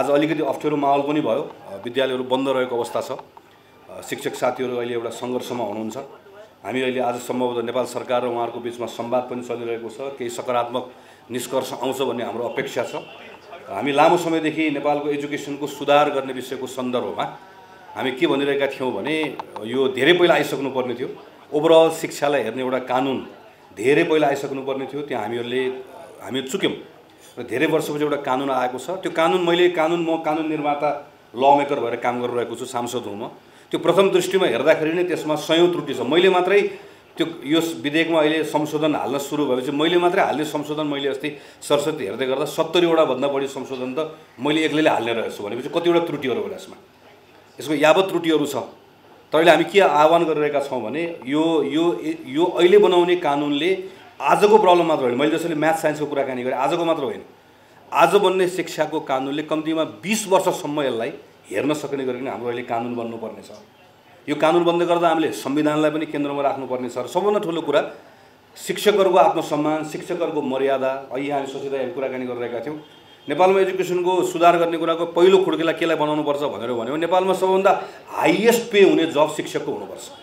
आज अलिकति अप्ठ्यारो माहौल पनि भयो। विद्यालयहरू बन्द रहेको अवस्था छ। शिक्षक साथीहरू अहिले एउटा सङ्घर्षमा हुनुहुन्छ। हामी अहिले आज सम्भवतः नेपाल सरकार र उहाँहरूको बिचमा संवाद पनि चलिरहेको छ। केही सकारात्मक निष्कर्ष आउँछ भन्ने हाम्रो अपेक्षा छ। हामी लामो समयदेखि नेपालको एजुकेसनको सुधार गर्ने विषयको सन्दर्भमा हामी के भनिरहेका थियौँ भने यो धेरै पहिला आइसक्नु पर्ने थियो। ओभरअल शिक्षालाई हेर्ने एउटा कानुन धेरै पहिला आइसक्नु पर्ने थियो। त्यहाँ हामीहरूले हामी चुक्यौँ। र धेरै वर्षपछि एउटा कानुन आएको छ। त्यो कानुन मैले कानुन म कानुन निर्माता ल मेकर भएर काम गरिरहेको छु सांसद हुँ म। त्यो प्रथम दृष्टिमा हेर्दाखेरि नै त्यसमा सयौँ त्रुटि छ। मैले मात्रै त्यो यो विधेयकमा अहिले संशोधन हाल्न सुरु भएपछि मैले मात्रै हाल्ने संशोधन मैले अस्ति सरस्वती हेर्दै गर्दा सत्तरीवटा भन्दा बढी संशोधन त मैले एक्लैले हाल्ने रहेछु भनेपछि कतिवटा त्रुटिहरू होला यसमा। यसको यावत त्रुटिहरू छ। तर अहिले हामी के आह्वान गरिरहेका छौँ भने यो यो यो अहिले बनाउने कानुनले आजको प्रब्लम मात्र होइन। मैले जसरी म्याथ साइन्सको कुराकानी गरेँ आजको मात्र होइन। आज बन्ने शिक्षाको कानुनले कम्तीमा बिस वर्षसम्म यसलाई हेर्न सक्ने गरिकन हाम्रो अहिले कानुन बन्नुपर्ने छ यो कानुन बन्दै गर्दा हामीले संविधानलाई पनि केन्द्रमा राख्नुपर्ने छ। र सबभन्दा ठुलो कुरा शिक्षकहरूको आत्मसम्मान शिक्षकहरूको मर्यादा अहिले हामी सोचिँदा हामी कुराकानी गरिरहेका थियौँ। नेपालमा एजुकेसनको सुधार गर्ने कुराको पहिलो खुड्किला केलाई बनाउनुपर्छ भनेर भन्यो भने नेपालमा सबभन्दा हाइएस्ट पे हुने जब शिक्षकको हुनुपर्छ।